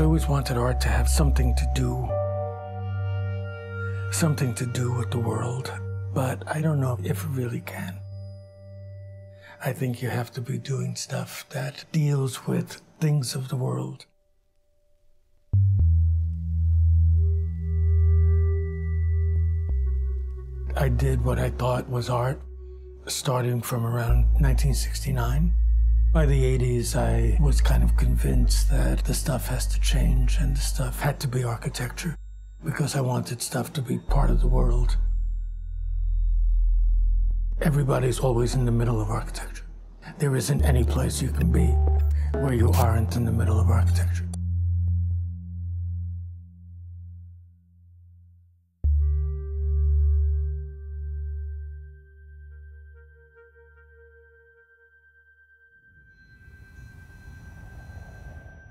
always wanted art to have something to do, something to do with the world, but I don't know if it really can. I think you have to be doing stuff that deals with things of the world. I did what I thought was art starting from around 1969. By the 80s, I was kind of convinced that the stuff has to change and the stuff had to be architecture because I wanted stuff to be part of the world. Everybody's always in the middle of architecture. There isn't any place you can be where you aren't in the middle of architecture.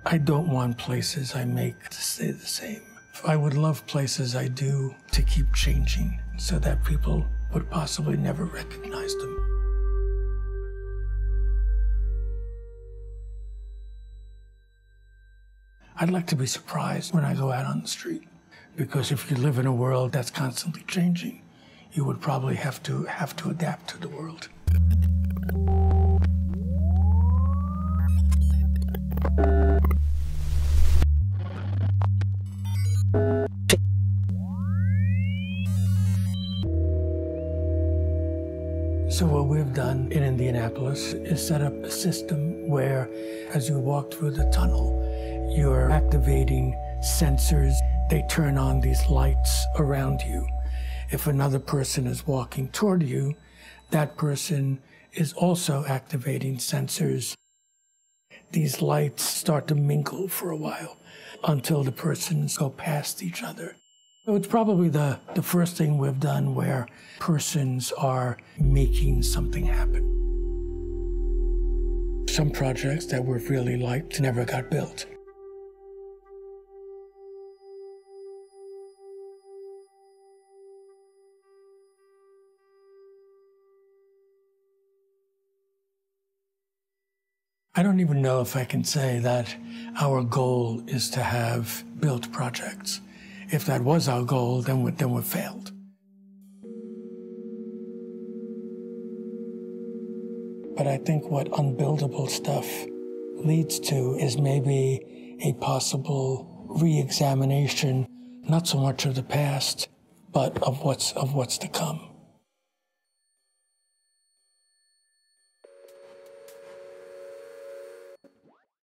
I don't want places I make to stay the same. I would love places I do to keep changing so that people would possibly never recognize them. I'd like to be surprised when I go out on the street because if you live in a world that's constantly changing, you would probably have to have to adapt to the world. So what we've done in Indianapolis is set up a system where as you walk through the tunnel, you're activating sensors. They turn on these lights around you. If another person is walking toward you, that person is also activating sensors. These lights start to mingle for a while until the persons go past each other. It's probably the, the first thing we've done where persons are making something happen. Some projects that we've really liked never got built. I don't even know if I can say that our goal is to have built projects. If that was our goal, then we, then we failed. But I think what unbuildable stuff leads to is maybe a possible re-examination, not so much of the past, but of what's, of what's to come.